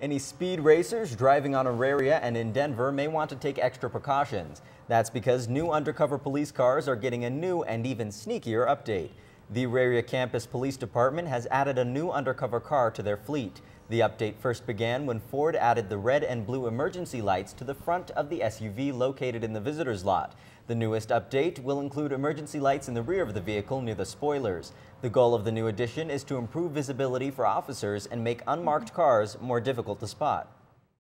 Any speed racers driving on Auraria and in Denver may want to take extra precautions. That's because new undercover police cars are getting a new and even sneakier update. The Auraria Campus Police Department has added a new undercover car to their fleet. The update first began when Ford added the red and blue emergency lights to the front of the SUV located in the visitor's lot. The newest update will include emergency lights in the rear of the vehicle near the spoilers. The goal of the new addition is to improve visibility for officers and make unmarked cars more difficult to spot.